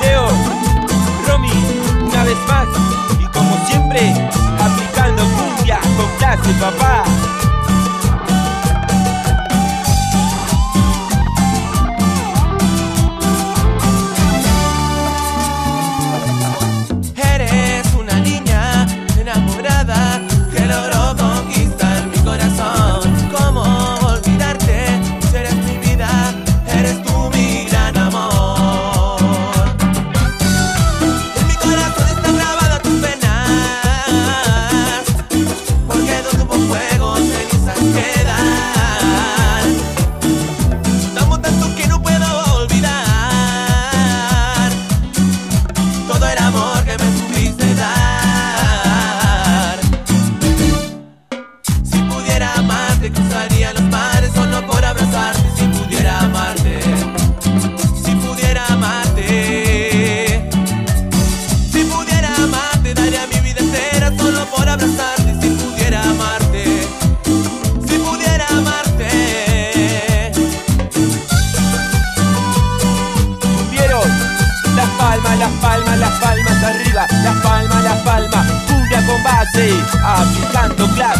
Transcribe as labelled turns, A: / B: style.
A: Leo, Romy, una vez más y como siempre, aplicando cumbia con clase, papá.
B: Amarte, cruzaría los mares solo por abrazarte. Si pudiera amarte, si pudiera amarte, si pudiera amarte, daría mi vida entera solo por abrazarte. Si pudiera amarte, si pudiera amarte.
A: Vieron las palmas, las palmas, las palmas arriba, las palmas, las palmas, cumbia con base, aplicando clase.